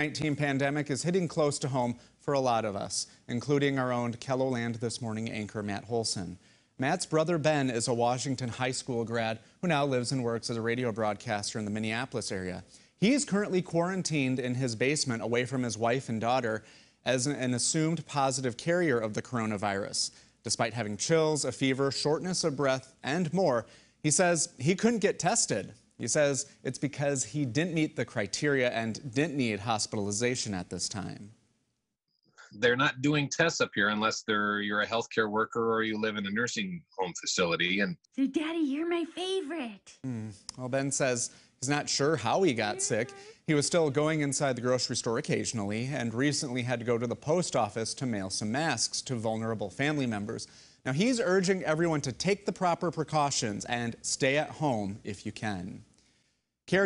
19 pandemic is hitting close to home for a lot of us, including our own KELOLAND This Morning anchor Matt Holsen. Matt's brother Ben is a Washington High School grad who now lives and works as a radio broadcaster in the Minneapolis area. He's currently quarantined in his basement away from his wife and daughter as an assumed positive carrier of the coronavirus. Despite having chills, a fever, shortness of breath, and more, he says he couldn't get tested. He says it's because he didn't meet the criteria and didn't need hospitalization at this time. They're not doing tests up here unless they're you're a healthcare worker or you live in a nursing home facility. And so, Daddy, you're my favorite. Hmm. Well, Ben says he's not sure how he got sick. He was still going inside the grocery store occasionally and recently had to go to the post office to mail some masks to vulnerable family members. Now, he's urging everyone to take the proper precautions and stay at home if you can. Care